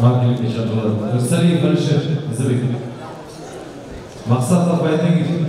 Magnet inşallah. Göstereyim barışı. Hazır bekleyin. Maksatla faydan gidiyor.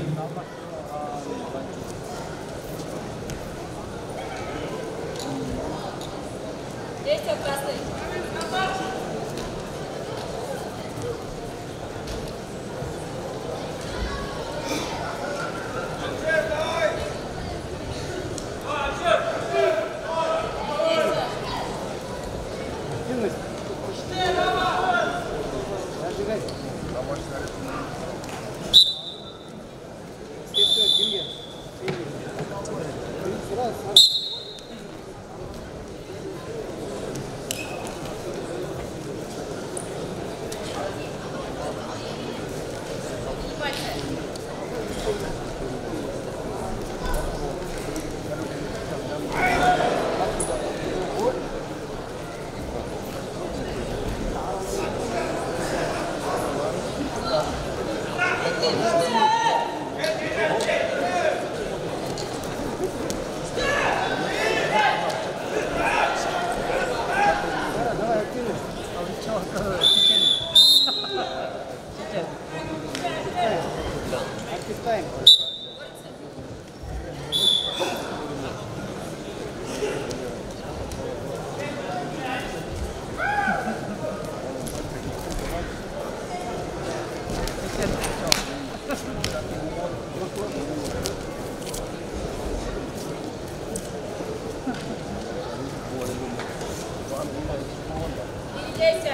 Действие.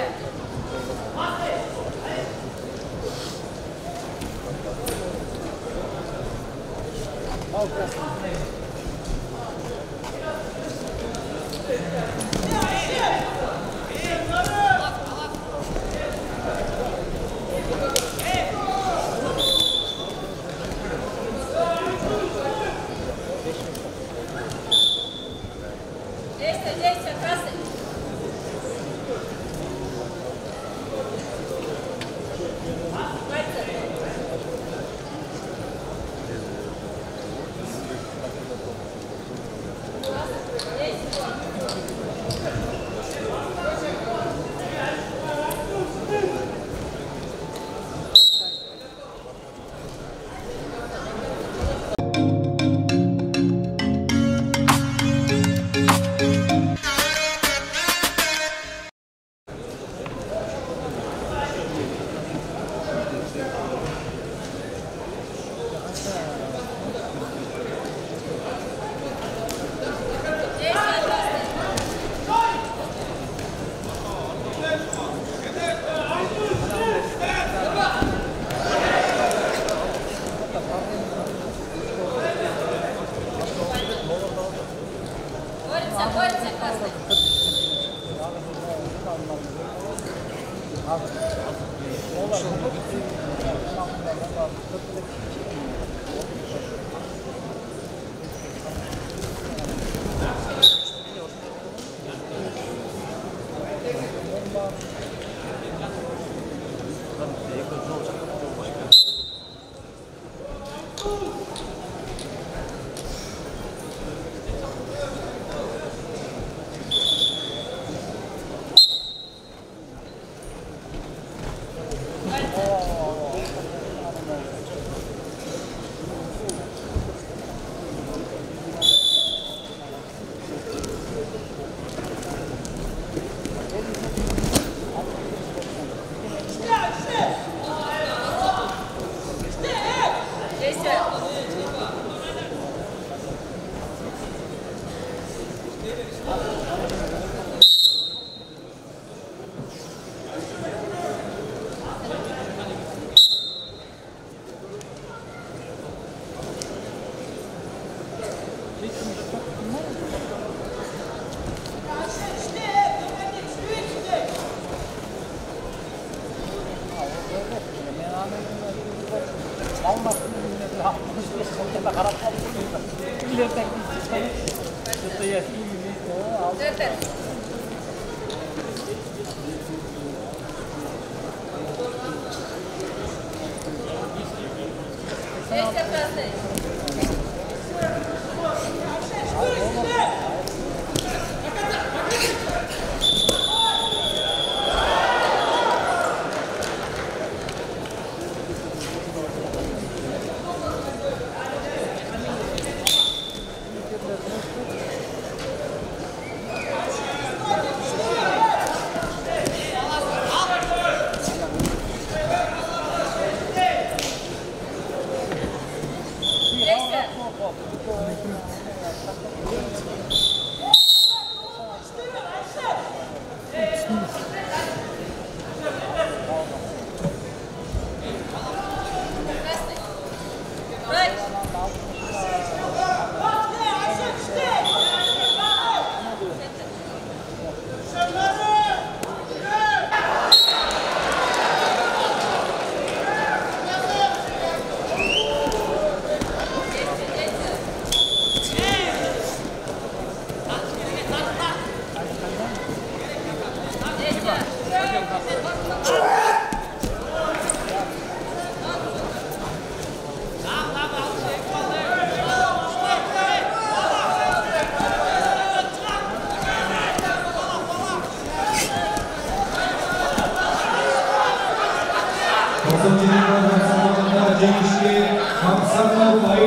Действие, действие, красный. Thank you. Almasını bilmediler. 65 sene karakter bilmediler. Bilerden bir çıkıyor. Çıtı yesin. Este é o prazer. Right.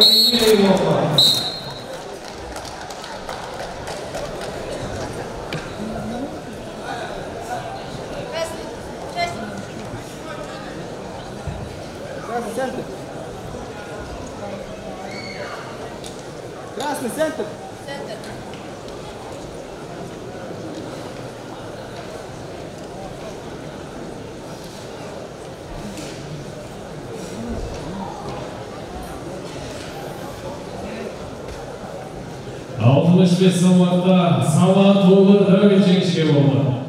победили его. Красный центр. Altmış beş sallarda Samat Oğlu Rövi Cengiz Eyvallah.